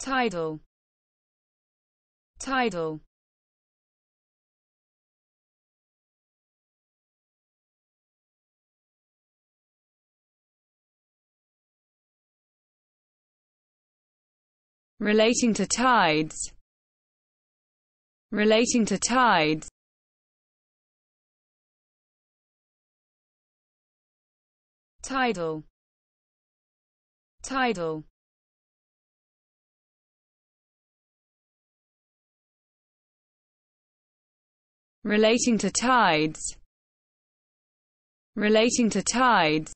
tidal tidal relating to tides. Relating to tides. Tidal tidal relating to tides. Relating to tides